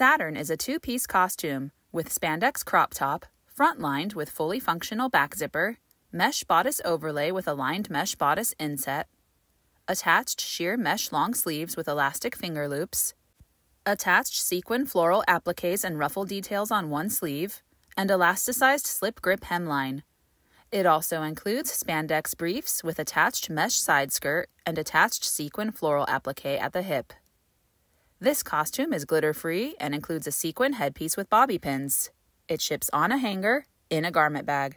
Saturn is a two piece costume with spandex crop top, front lined with fully functional back zipper, mesh bodice overlay with aligned mesh bodice inset, attached sheer mesh long sleeves with elastic finger loops, attached sequin floral appliques and ruffle details on one sleeve, and elasticized slip grip hemline. It also includes spandex briefs with attached mesh side skirt and attached sequin floral applique at the hip. This costume is glitter free and includes a sequin headpiece with bobby pins. It ships on a hanger in a garment bag.